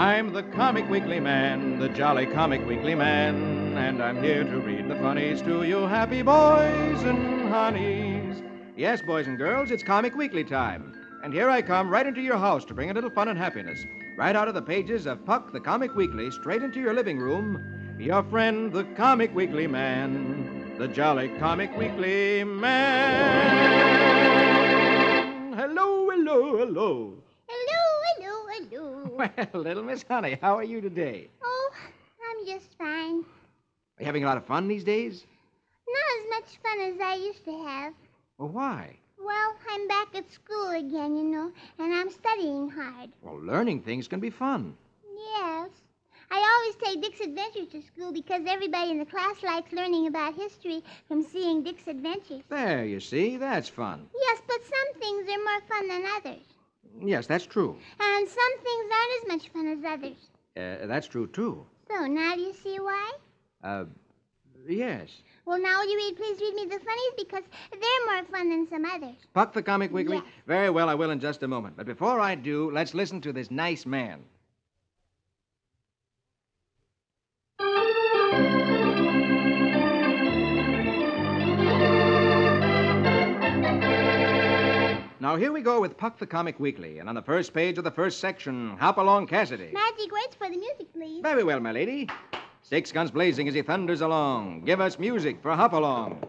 I'm the Comic Weekly Man, the jolly Comic Weekly Man, and I'm here to read the funnies to you happy boys and honeys. Yes, boys and girls, it's Comic Weekly time. And here I come right into your house to bring a little fun and happiness. Right out of the pages of Puck the Comic Weekly, straight into your living room. Your friend, the Comic Weekly Man, the jolly Comic Weekly Man. Hello, hello, hello. Hello, hello, hello. Well, little Miss Honey, how are you today? Oh, I'm just fine. Are you having a lot of fun these days? Not as much fun as I used to have. Well, why? Well, I'm back at school again, you know, and I'm studying hard. Well, learning things can be fun. Yes. I always take Dick's Adventures to school because everybody in the class likes learning about history from seeing Dick's Adventures. There, you see, that's fun. Yes, but some things are more fun than others. Yes, that's true. And some things aren't as much fun as others. Uh, that's true, too. So now do you see why? Uh, yes. Well, now will you read, please read me the funnies because they're more fun than some others. Puck the Comic Weekly? Yes. Very well, I will in just a moment. But before I do, let's listen to this nice man. Now, here we go with Puck the Comic Weekly, and on the first page of the first section, Hopalong Cassidy. Magic words for the music, please. Very well, my lady. Six guns blazing as he thunders along. Give us music for Hopalong.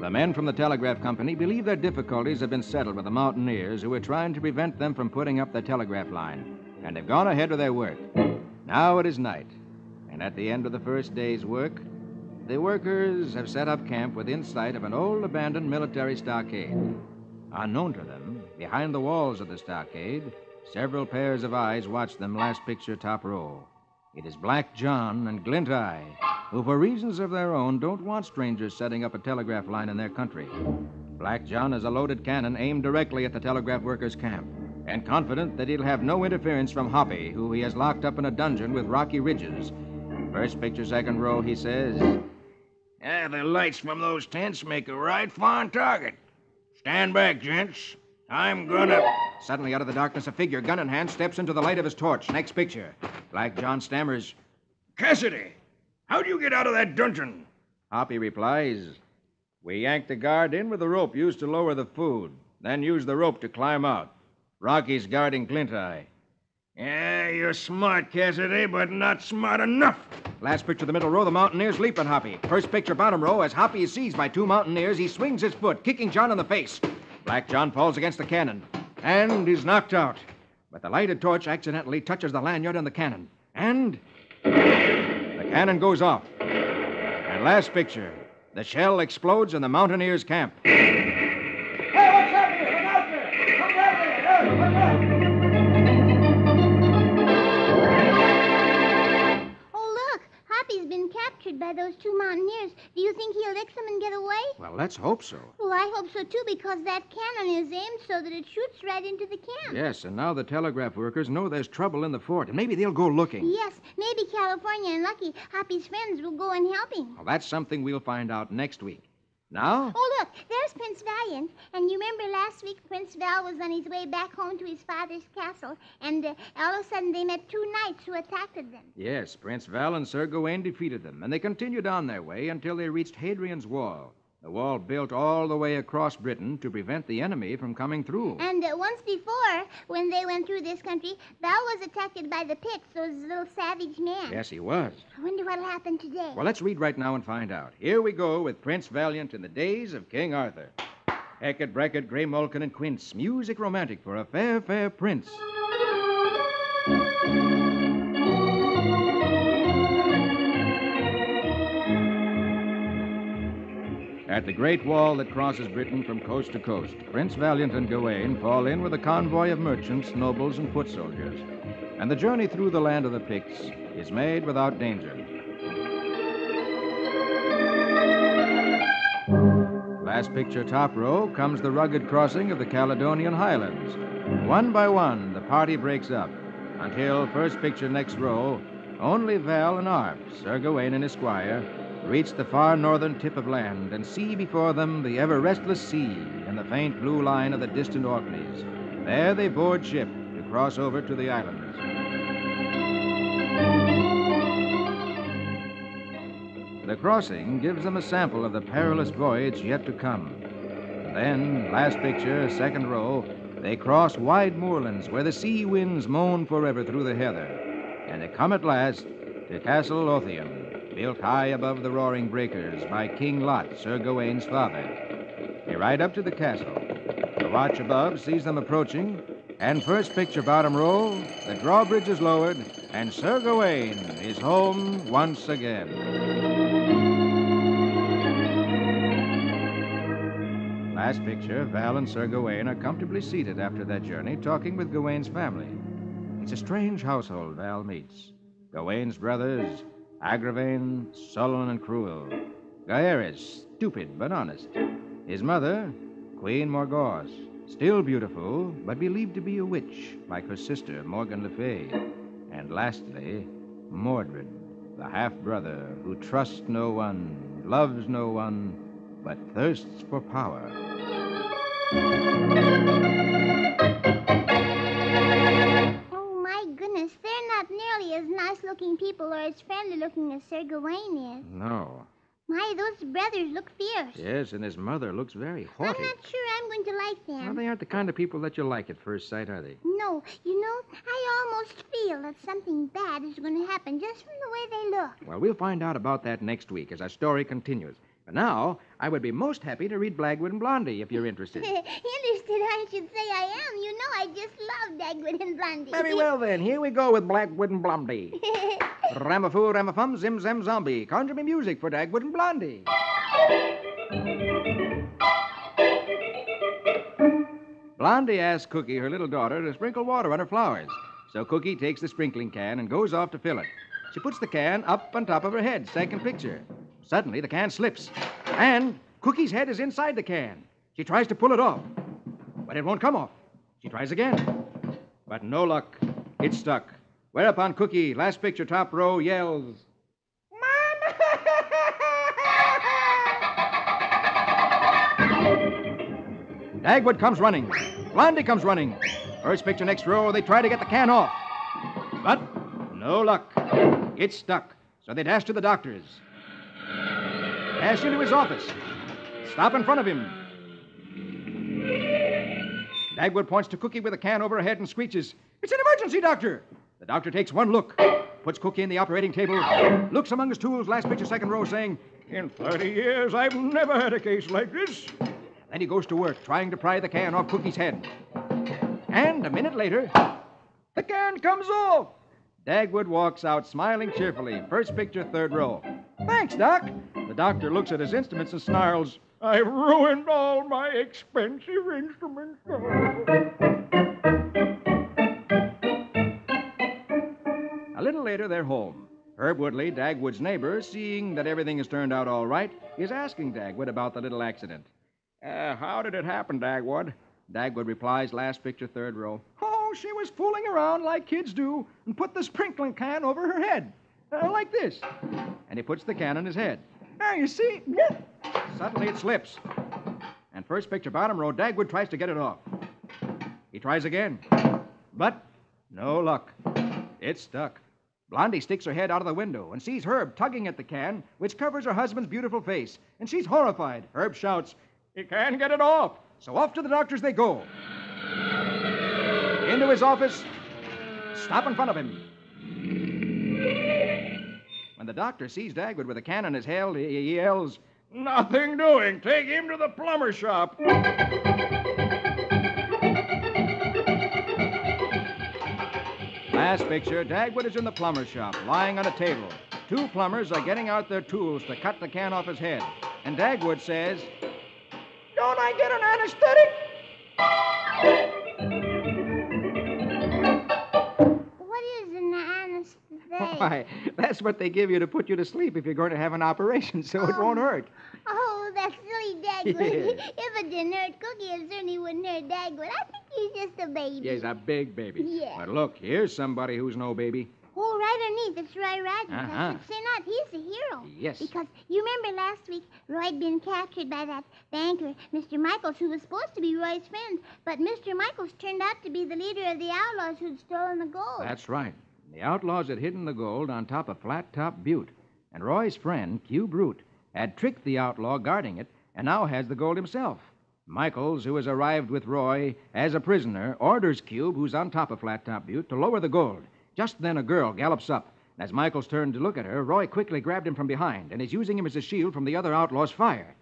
The men from the telegraph company believe their difficulties have been settled with the mountaineers who are trying to prevent them from putting up the telegraph line, and they've gone ahead with their work. Now it is night, and at the end of the first day's work, the workers have set up camp within sight of an old abandoned military stockade. Unknown to them, behind the walls of the stockade, several pairs of eyes watch them last picture top row. It is Black John and Glint Eye, who, for reasons of their own, don't want strangers setting up a telegraph line in their country. Black John has a loaded cannon aimed directly at the telegraph workers' camp, and confident that he'll have no interference from Hoppy, who he has locked up in a dungeon with rocky ridges. First picture, second row, he says. Yeah, the lights from those tents make a right fine target. Stand back, gents. I'm gonna. Suddenly, out of the darkness, a figure, gun in hand, steps into the light of his torch. Next picture. Black John stammers. Cassidy! How'd you get out of that dungeon? Hoppy replies, We yanked the guard in with the rope used to lower the food, then used the rope to climb out. Rocky's guarding Glint Eye. Yeah, you're smart, Cassidy, but not smart enough. Last picture, the middle row, the Mountaineers leap at Hoppy. First picture, bottom row, as Hoppy is seized by two Mountaineers, he swings his foot, kicking John in the face. Black John falls against the cannon and is knocked out. But the lighted torch accidentally touches the lanyard on the cannon. And the cannon goes off. And last picture, the shell explodes in the Mountaineers' camp. By those two mountaineers. Do you think he'll lick them and get away? Well, let's hope so. Well, I hope so, too, because that cannon is aimed so that it shoots right into the camp. Yes, and now the telegraph workers know there's trouble in the fort, and maybe they'll go looking. Yes, maybe California and Lucky, Hoppy's friends, will go and help him. Well, that's something we'll find out next week. Now, Oh, look, there's Prince Valiant. And you remember last week Prince Val was on his way back home to his father's castle, and uh, all of a sudden they met two knights who attacked them. yes, Prince Val and Sir Gawain defeated them, and they continued on their way until they reached Hadrian's Wall. The wall built all the way across Britain to prevent the enemy from coming through. And uh, once before, when they went through this country, Val was attacked by the Picts, those little savage men. Yes, he was. I wonder what'll happen today. Well, let's read right now and find out. Here we go with Prince Valiant in the days of King Arthur. Hackett, Brackett, Grey Mulkin, and Quince. Music romantic for a fair, fair prince. At the great wall that crosses Britain from coast to coast, Prince Valiant and Gawain fall in with a convoy of merchants, nobles, and foot soldiers. And the journey through the land of the Picts is made without danger. Last picture, top row, comes the rugged crossing of the Caledonian Highlands. One by one, the party breaks up until, first picture, next row, only Val and Arp, Sir Gawain and his squire, reach the far northern tip of land and see before them the ever restless sea and the faint blue line of the distant Orkneys. There they board ship to cross over to the islands. The crossing gives them a sample of the perilous voyage yet to come. Then, last picture, second row, they cross wide moorlands where the sea winds moan forever through the heather. And they come at last to Castle Lothian, built high above the roaring breakers by King Lot, Sir Gawaine's father. They ride up to the castle. The watch above sees them approaching, and first picture bottom row, the drawbridge is lowered, and Sir Gawaine is home once again. Last picture, Val and Sir Gawaine are comfortably seated after their journey, talking with Gawaine's family. It's a strange household Val meets. Gawaine's brothers, Agravain, sullen and cruel. Gaheris, stupid but honest. His mother, Queen Morgause, still beautiful, but believed to be a witch, like her sister, Morgan Le Fay. And lastly, Mordred, the half brother who trusts no one, loves no one, but thirsts for power. Nearly as nice looking people or as friendly looking as Sir Gawain is. No. My, those brothers look fierce. Yes, and his mother looks very haughty. I'm not sure I'm going to like them. Well, they aren't the kind of people that you like at first sight, are they? No, you know, I almost feel that something bad is going to happen just from the way they look. Well, we'll find out about that next week as our story continues. But now, I would be most happy to read Dagwood and Blondie if you're interested. Interested, I should say I am. You know, I just love Dagwood and Blondie. Very well, then. Here we go with Dagwood and Blondie. Ramafoo, Ramafum, Zim Zam Zombie. Conjure me music for Dagwood and Blondie. Blondie asks Cookie, her little daughter, to sprinkle water on her flowers. So Cookie takes the sprinkling can and goes off to fill it. She puts the can up on top of her head, second picture. Suddenly, the can slips, and Cookie's head is inside the can. She tries to pull it off, but it won't come off. She tries again, but no luck. It's stuck. Whereupon Cookie, last picture, top row, yells! Dagwood comes running. Blondie comes running. First picture next row, they try to get the can off. But no luck. It's stuck. So they dash to the doctor's. Dash into his office. Stop in front of him. Dagwood points to Cookie with a can over her head and screeches, It's an emergency, doctor! The doctor takes one look, puts Cookie in the operating table, looks among his tools, last picture, second row, saying, In 30 years, I've never had a case like this. Then he goes to work, trying to pry the can off Cookie's head. And a minute later, the can comes off. Dagwood walks out smiling cheerfully. First picture, third row. Thanks, Doc. The doctor looks at his instruments and snarls, I've ruined all my expensive instruments. A little later, they're home. Herb Woodley, Dagwood's neighbor, seeing that everything has turned out all right, is asking Dagwood about the little accident. Uh, how did it happen, Dagwood? Dagwood replies, last picture, third row. Oh, she was fooling around like kids do and put the sprinkling can over her head. Uh, like this. And he puts the can on his head. There, you see? Suddenly it slips. And first picture, bottom row, Dagwood tries to get it off. He tries again. But no luck. It's stuck. Blondie sticks her head out of the window and sees Herb tugging at the can, which covers her husband's beautiful face. And she's horrified. Herb shouts, He can't get it off. So off to the doctor's they go. Into his office. Stop in front of him. When the doctor sees Dagwood with a can in his hand, he yells, Nothing doing. Take him to the plumber shop. Last picture, Dagwood is in the plumber shop, lying on a table. Two plumbers are getting out their tools to cut the can off his head. And Dagwood says, Don't I get an anesthetic? Anesthetic? Why, that's what they give you to put you to sleep if you're going to have an operation, so it won't hurt. Oh, that silly Dagwood. Yeah. if it didn't hurt Cookie, it certainly wouldn't hurt Dagwood. I think he's just a baby. He's a big baby. Yeah. But look, here's somebody who's no baby. Oh, right underneath. It's Roy Rogers. Uh-huh. I should say not. He's the hero. Yes. Because you remember last week Roy'd been captured by that banker, Mr. Michaels, who was supposed to be Roy's friend. But Mr. Michaels turned out to be the leader of the outlaws who'd stolen the gold. That's right. The outlaws had hidden the gold on top of Flat Top Butte, and Roy's friend, Cube Root, had tricked the outlaw guarding it and now has the gold himself. Michaels, who has arrived with Roy as a prisoner, orders Cube, who's on top of Flat Top Butte, to lower the gold. Just then, a girl gallops up. and As Michaels turned to look at her, Roy quickly grabbed him from behind and is using him as a shield from the other outlaw's fire.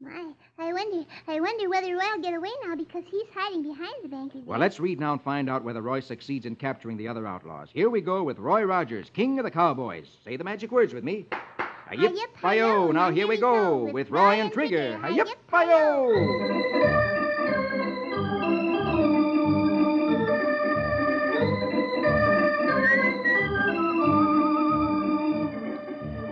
My, I wonder, I wonder whether Roy'll get away now because he's hiding behind the banker. Well, let's read now and find out whether Roy succeeds in capturing the other outlaws. Here we go with Roy Rogers, King of the Cowboys. Say the magic words with me. Hi-yip, Hi-yip, hi-yo. hi-yo. Now here we go with Roy and Trigger. Hi-yip, hi-yo.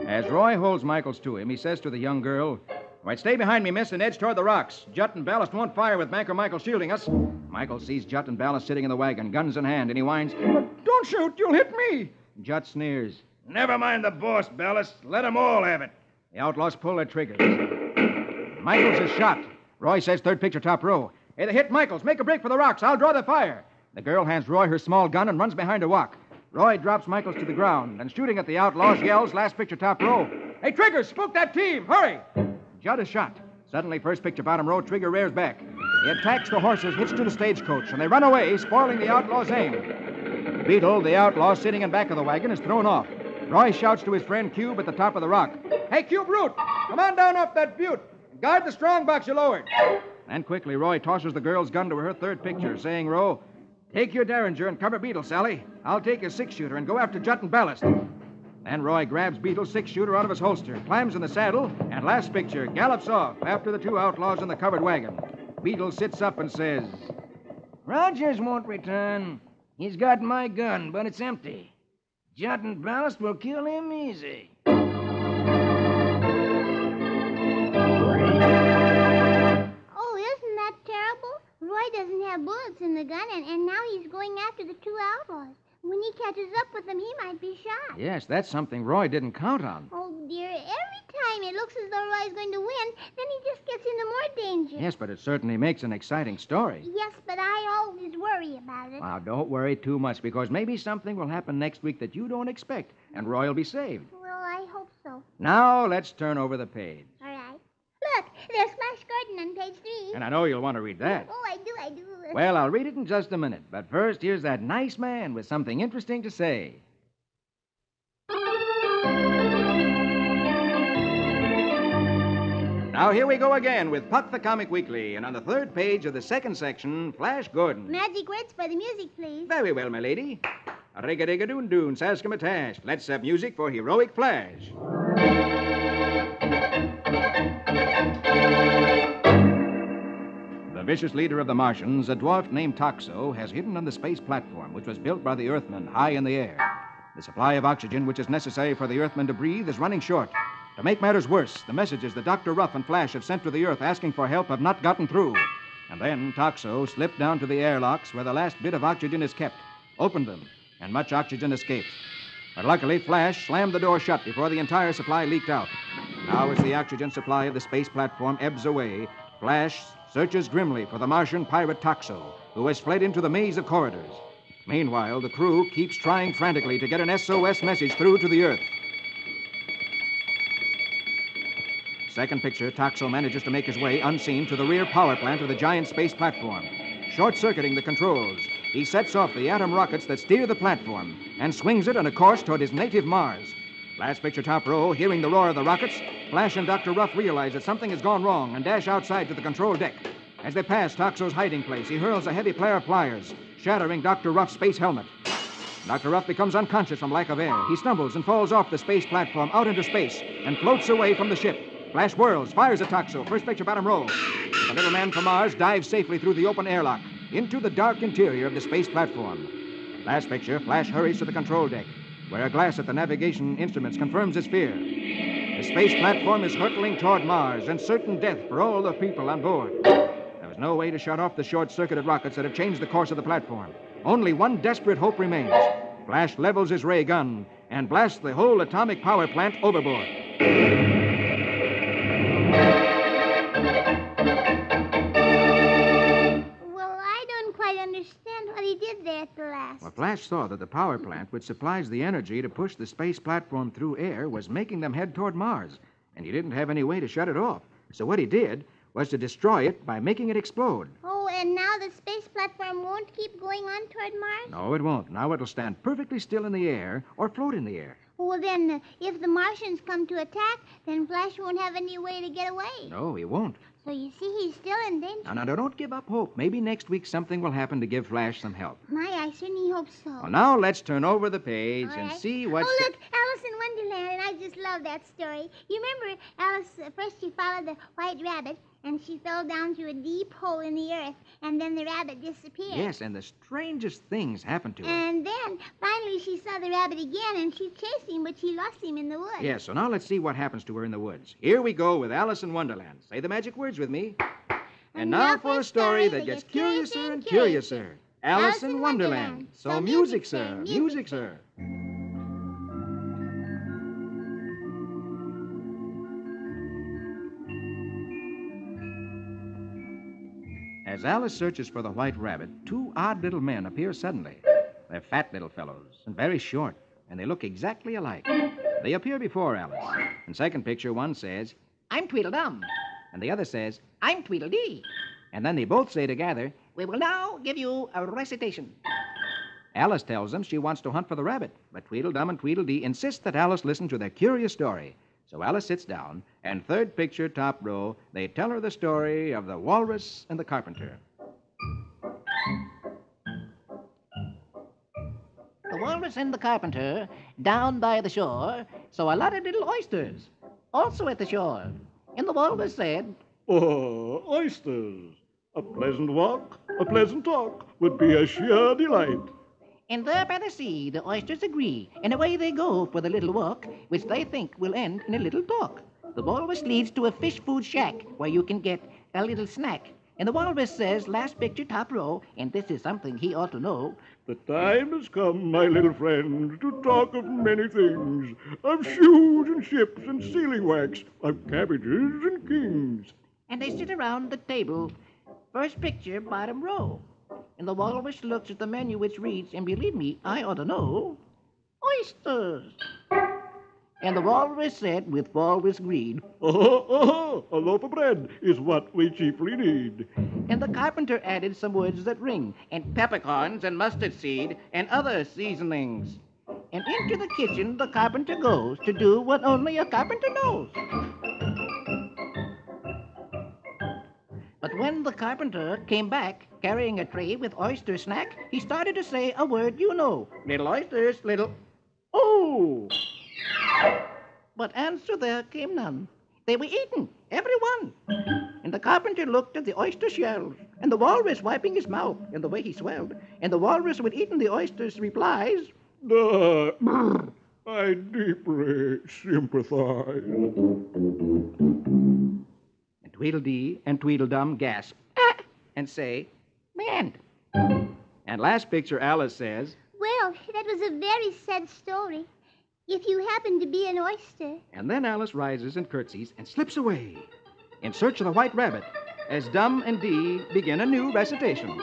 As Roy holds Michaels to him, he says to the young girl, Right, stay behind me, miss, and edge toward the rocks. Jutt and Ballast won't fire with Banker Michael shielding us. Michael sees Jutt and Ballast sitting in the wagon, guns in hand, and he whines, "But Don't shoot, you'll hit me. Jutt sneers. Never mind the boss, Ballast. Let 'em all have it. The outlaws pull their triggers. Michaels is shot. Roy says third picture top row. Hey, they hit Michaels. Make a break for the rocks. I'll draw the fire. The girl hands Roy her small gun and runs behind a rock. Roy drops Michaels to the ground and shooting at the outlaws yells last picture top row. Hey, Trigger, spook that team. Hurry. Judd is shot. Suddenly, first picture bottom row, Trigger rears back. He attacks the horses, hits to the stagecoach, and they run away, spoiling the outlaws' aim. Beetle, the outlaw sitting in back of the wagon, is thrown off. Roy shouts to his friend Cube at the top of the rock. Hey, Cube Root, come on down off that butte. and Guard the strong box you lowered. And quickly, Roy tosses the girl's gun to her third picture, saying, Row, take your Derringer and cover Beetle, Sally. I'll take your six shooter and go after Jutt and Ballast. Then Roy grabs Beetle's six shooter out of his holster, climbs in the saddle, and last picture gallops off after the two outlaws in the covered wagon. Beetle sits up and says, Rogers won't return. He's got my gun, but it's empty. Judd and Ballast will kill him easy. Oh, isn't that terrible? Roy doesn't have bullets in the gun, and, and now he's going after the two outlaws. When he catches up with them, he might be shot. Yes, that's something Roy didn't count on. Oh, dear. Every time it looks as though Roy's going to win, then he just gets into more danger. Yes, but it certainly makes an exciting story. Yes, but I always worry about it. Now, don't worry too much because maybe something will happen next week that you don't expect, and Roy will be saved. Well, I hope so. Now, let's turn over the page. All right. Look, there's Gordon on page three. And I know you'll want to read that. Oh, I do, I do. Well, I'll read it in just a minute. But first, here's that nice man with something interesting to say. Now, here we go again with Puck the Comic Weekly, and on the third page of the second section, Flash Gordon. Magic words for the music, please. Very well, my lady. Rig a dig a doon doon, Saskimatash. Let's have music for Heroic Flash. The vicious leader of the Martians, a dwarf named Toxo, has hidden on the space platform, which was built by the Earthmen high in the air. The supply of oxygen which is necessary for the Earthmen to breathe is running short. To make matters worse, the messages that Dr. Ruff and Flash have sent to the Earth asking for help have not gotten through. And then Toxo slipped down to the airlocks where the last bit of oxygen is kept, opened them, and much oxygen escaped. But luckily, Flash slammed the door shut before the entire supply leaked out. Now, as the oxygen supply of the space platform ebbs away, Flash searches grimly for the Martian pirate Toxo, who has fled into the maze of corridors. Meanwhile, the crew keeps trying frantically to get an SOS message through to the Earth. Second picture, Toxo manages to make his way unseen to the rear power plant of the giant space platform. Short circuiting the controls, he sets off the atom rockets that steer the platform and swings it on a course toward his native Mars. Last picture, top row, hearing the roar of the rockets, Flash and Dr. Ruff realize that something has gone wrong and dash outside to the control deck. As they pass Toxo's hiding place, he hurls a heavy pair of pliers, shattering Dr. Ruff's space helmet. Dr. Ruff becomes unconscious from lack of air. He stumbles and falls off the space platform out into space and floats away from the ship. Flash whirls, fires at Toxo, first picture bottom row. The little man from Mars dives safely through the open airlock into the dark interior of the space platform. Last picture, Flash hurries to the control deck, where a glass at the navigation instruments confirms his fear. The space platform is hurtling toward Mars and certain death for all the people on board. There was no way to shut off the short circuited rockets that have changed the course of the platform. Only one desperate hope remains Flash levels his ray gun and blasts the whole atomic power plant overboard. Flash saw that the power plant, which supplies the energy to push the space platform through air, was making them head toward Mars, and he didn't have any way to shut it off. So what he did was to destroy it by making it explode. Oh, and now the space platform won't keep going on toward Mars? No, it won't. Now it'll stand perfectly still in the air or float in the air. Well, then, uh, if the Martians come to attack, then Flash won't have any way to get away. No, he won't. So you see, he's still in danger. Now, now, don't give up hope. Maybe next week something will happen to give Flash some help. My, I certainly hope so. Well, now let's turn over the page All and right. see what's. Oh, look, Alice in Wonderland, and I just love that story. You remember, Alice, uh, first she followed the white rabbit, and she fell down through a deep hole in the earth, and then the rabbit disappeared. Yes, and the strangest things happened to her. And then, finally, she saw the rabbit again, and she chased him, but she lost him in the woods. Yes, so now let's see what happens to her in the woods. Here we go with Alice in Wonderland. Say the magic words with me. And now for a story that gets curiouser and curiouser. Alice in Wonderland. So music, sir. Music, sir. As Alice searches for the white rabbit, two odd little men appear suddenly. They're fat little fellows and very short, and they look exactly alike. They appear before Alice. In second picture, one says, I'm Tweedledum. And the other says, I'm Tweedledee. and then they both say together, We will now give you a recitation. Alice tells them she wants to hunt for the rabbit, but Tweedledum and Tweedledee insist that Alice listen to their curious story. So Alice sits down, and third picture, top row, they tell her the story of the walrus and the carpenter. The walrus and the carpenter, down by the shore, saw a lot of little oysters, also at the shore. And the walrus said, Oh, uh, oysters. A pleasant walk, a pleasant talk would be a sheer delight. And there by the sea the oysters agree, and away they go for the little walk, which they think will end in a little talk. The walrus leads to a fish food shack where you can get a little snack. And the walrus says, last picture, top row, and this is something he ought to know. The time has come, my little friend, to talk of many things. Of shoes and ships and sealing wax, of cabbages and kings. And they sit around the table, first picture, bottom row. And the walrus looks at the menu which reads, and believe me, I ought to know, oysters. And the walrus said, with walrus greed, Oh, oh, a loaf of bread is what we chiefly need. And the carpenter added some words that ring, and peppercorns and mustard seed and other seasonings. And into the kitchen the carpenter goes to do what only a carpenter knows. But when the carpenter came back carrying a tray with oyster snack, he started to say a word you know. Little oysters, little. Oh! But answer there came none. They were eaten, every one. And the carpenter looked at the oyster shells, and the walrus wiping his mouth, and the way he swelled, and the walrus who had eaten the oysters replies, Ah, I deeply sympathize. And Tweedledee and Tweedledum gasp "Ah," and say, Man, and last picture, Alice says, Well, that was a very sad story. If you happen to be an oyster. and then Alice rises and curtsies and slips away in search of the white rabbit as Dum and Dee begin a new recitation.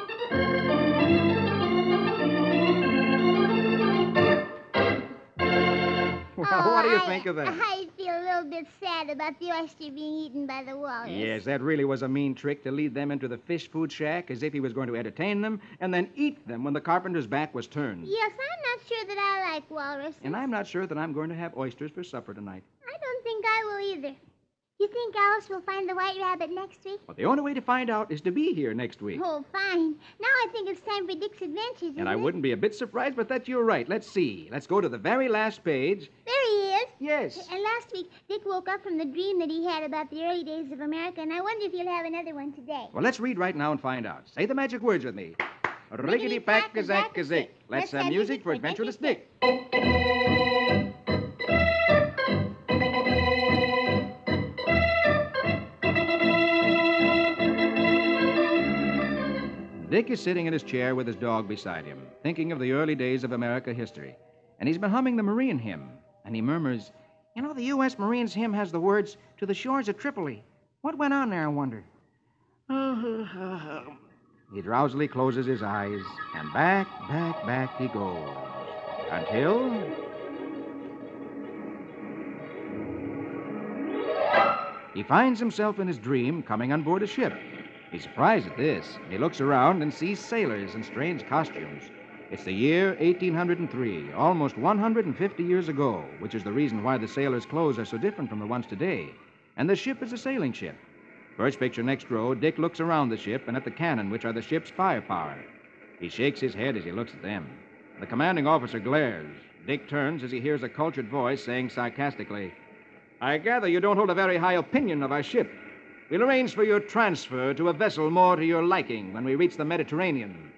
Oh, what do you I- think of that? I feel a little bit sad about the oyster being eaten by the walrus. Yes, that really was a mean trick to lead them into the fish food shack as if he was going to entertain them and then eat them when the carpenter's back was turned. Yes, I'm not sure that I like walruses. And I'm not sure that I'm going to have oysters for supper tonight. I don't think I will either. You think Alice will find the white rabbit next week? But the only way to find out is to be here next week. Oh, fine. Now I think it's time for Dick's Adventures. And I it? wouldn't be a bit surprised but that you're right. Let's see. Let's go to the very last page. There he is. Yes. And last week, Dick woke up from the dream that he had about the early days of America, and I wonder if he'll have another one today. Well, let's read right now and find out. Say the magic words with me. Riggedy pack a zack a zick. Let's have music for Adventurous Dick. Dick is sitting in his chair with his dog beside him, thinking of the early days of America history. And he's been humming the Marine hymn. And he murmurs, You know, the U.S. Marines hymn has the words, To the shores of Tripoli. What went on there, I wonder? he drowsily closes his eyes, and back, back, back he goes. Until. He finds himself in his dream coming on board a ship. He's surprised at this. He looks around and sees sailors in strange costumes. It's the year 1803, almost 150 years ago, which is the reason why the sailors' clothes are so different from the ones today. And the ship is a sailing ship. First picture next row, Dick looks around the ship and at the cannon, which are the ship's firepower. He shakes his head as he looks at them. The commanding officer glares. Dick turns as he hears a cultured voice saying sarcastically, I gather you don't hold a very high opinion of our ship. We'll arrange for your transfer to a vessel more to your liking when we reach the Mediterranean.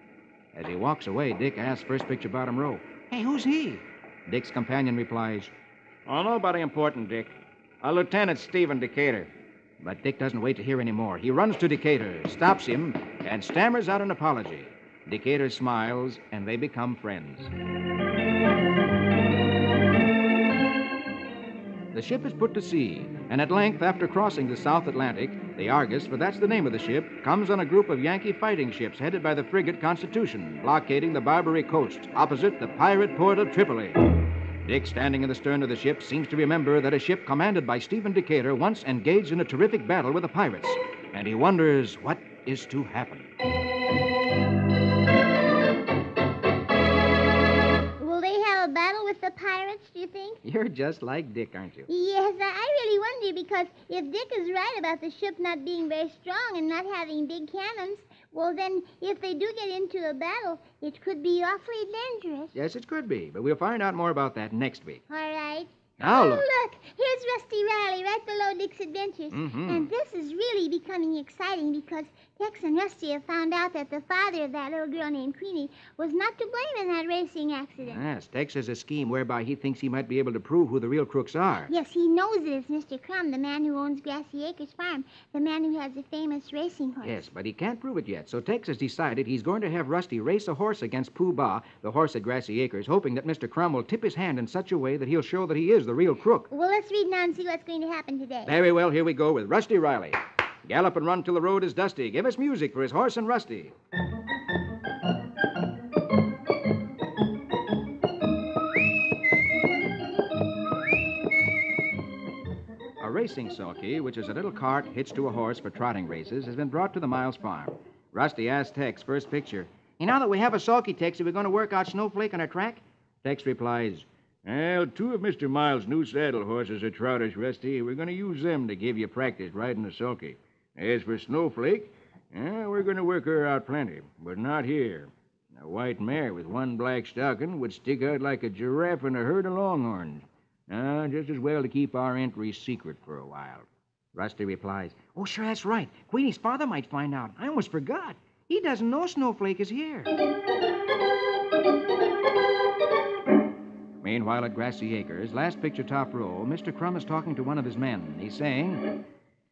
As he walks away, Dick asks first picture bottom row, Hey, who's he? Dick's companion replies, Oh, nobody important, Dick. A Lieutenant Stephen Decatur. But Dick doesn't wait to hear any more. He runs to Decatur, stops him, and stammers out an apology. Decatur smiles, and they become friends. The ship is put to sea, and at length, after crossing the South Atlantic, the Argus, for that's the name of the ship, comes on a group of Yankee fighting ships headed by the frigate Constitution, blockading the Barbary coast, opposite the pirate port of Tripoli. Dick, standing in the stern of the ship, seems to remember that a ship commanded by Stephen Decatur once engaged in a terrific battle with the pirates, and he wonders what is to happen. You think? You're just like Dick, aren't you? Yes, I I really wonder because if Dick is right about the ship not being very strong and not having big cannons, well, then if they do get into a battle, it could be awfully dangerous. Yes, it could be, but we'll find out more about that next week. All right. Now oh, look. look. Here's Rusty Riley right below Dick's adventures. Mhm. And this is really becoming exciting because Tex and Rusty have found out that the father of that little girl named Queenie was not to blame in that racing accident. Yes, Tex has a scheme whereby he thinks he might be able to prove who the real crooks are. Yes, he knows it is Mr. Crumb, the man who owns Grassy Acres Farm, the man who has the famous racing horse. Yes, but he can't prove it yet. So Tex has decided he's going to have Rusty race a horse against Pooh Bah, the horse at Grassy Acres, hoping that Mr. Crumb will tip his hand in such a way that he'll show that he is the real crook. Well, let's read now and see what's going to happen today. Very well, here we go with Rusty Riley. Gallop and run till the road is dusty. Give us music for his horse and Rusty. A racing sulky, which is a little cart hitched to a horse for trotting races, has been brought to the Miles farm. Rusty asked Tex, first picture, "You know that we have a sulky, Tex, are we going to work out Snowflake on our track? Tex replies, Well, two of Mr. Miles' new saddle horses are trotters, Rusty. We're going to use them to give you practice riding the sulky. As for Snowflake, eh, we're going to work her out plenty, but not here. A white mare with one black stocking would stick out like a giraffe in a herd of longhorns. Uh, just as well to keep our entry secret for a while. Rusty replies, Oh, sure, that's right. Queenie's father might find out. I almost forgot. He doesn't know Snowflake is here. Meanwhile, at Grassy Acres, last picture top row, Mr. Crumb is talking to one of his men. He's saying,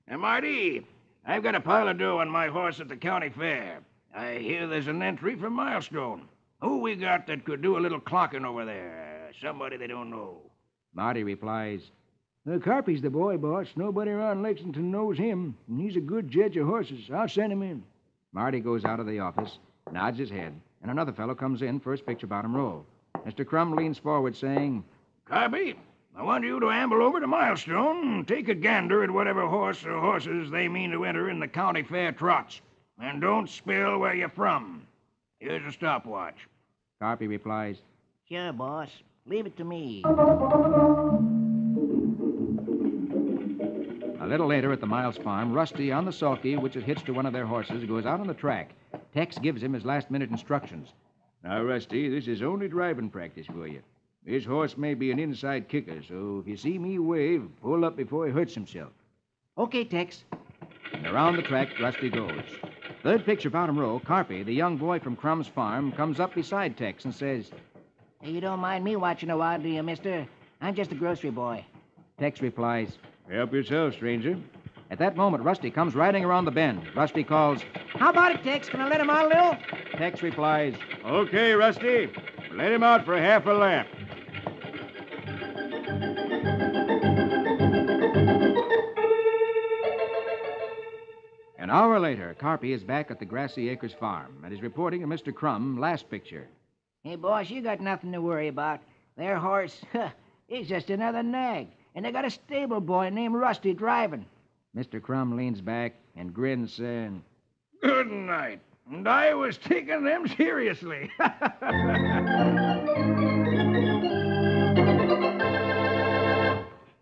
Hey, Marty, I've got a pile of dough on my horse at the county fair. I hear there's an entry for Milestone. Who we got that could do a little clocking over there? Somebody they don't know. Marty replies, Uh, Carpy's the boy, boss. Nobody around Lexington knows him, and he's a good judge of horses. I'll send him in. Marty goes out of the office, nods his head, and another fellow comes in, first picture bottom row. Mr. Crumb leans forward, saying, Carpy, I want you to amble over to Milestone and take a gander at whatever horse or horses they mean to enter in the county fair trots. And don't spill where you're from. Here's a stopwatch. Carpy replies, Sure, boss. Leave it to me. A little later at the Miles farm, Rusty, on the sulky, which is hitched to one of their horses, goes out on the track. Tex gives him his last minute instructions. Now, Rusty, this is only driving practice for you. This horse may be an inside kicker, so if you see me wave, pull up before he hurts himself. Okay, Tex. And around the track, Rusty goes. Third picture, bottom row, Carpy, the young boy from Crumb's farm, comes up beside Tex and says, Hey, you don't mind me watching a while, do you, mister? I'm just a grocery boy. Tex replies, Help yourself, stranger. At that moment, Rusty comes riding around the bend. Rusty calls, How about it, Tex? Can I let him out a little? Tex replies, Okay, Rusty. Let him out for half a lap. An hour later, Carpy is back at the Grassy Acres farm and is reporting to Mr. Crumb last picture. Hey, boss, you got nothing to worry about. Their horse, huh, he's just another nag. And they got a stable boy named Rusty driving. Mr. Crumb leans back and grins, saying, Good night. And I was taking them seriously.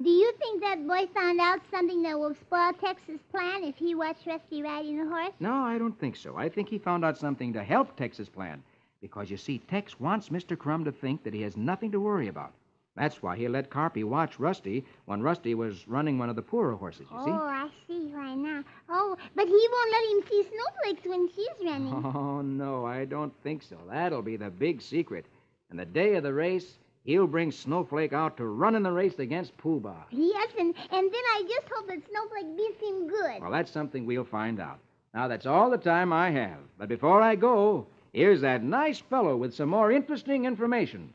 Do you think that boy found out something that will spoil Tex's plan if he watched Rusty riding the horse? No, I don't think so. I think he found out something to help Tex's plan. Because you see, Tex wants Mr. Crumb to think that he has nothing to worry about. That's why he let Carpy watch Rusty when Rusty was running one of the poorer horses, you see? Oh, I see why now. Oh, but he won't let him see snowflakes when she's running. Oh, no, I don't think so. That'll be the big secret. And the day of the race, he'll bring Snowflake out to run in the race against Pooh Bah. Yes, and, and then I just hope that Snowflake beats him good. Well, that's something we'll find out. Now, that's all the time I have. But before I go, here's that nice fellow with some more interesting information.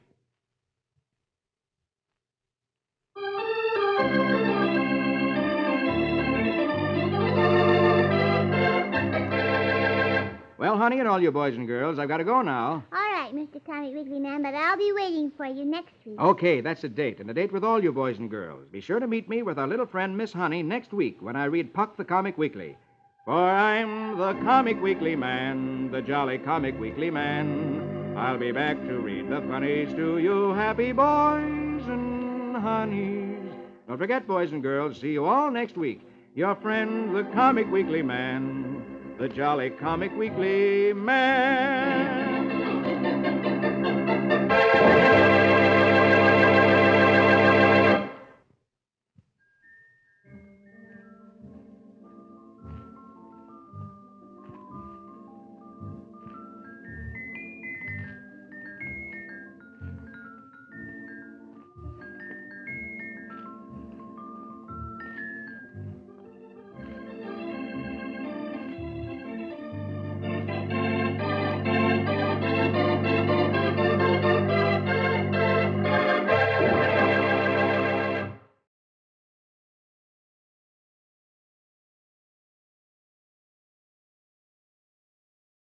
Well, honey, and all you boys and girls, I've got to go now. Right, Mr. Comic Weekly Man, but I'll be waiting for you next week. Okay, that's a date, and a date with all you boys and girls. Be sure to meet me with our little friend Miss Honey next week when I read Puck the Comic Weekly. For I'm the Comic Weekly Man, the jolly Comic Weekly Man. I'll be back to read the funnies to you, happy boys and honeys. Don't forget, boys and girls, see you all next week. Your friend, the Comic Weekly Man, the jolly Comic Weekly Man.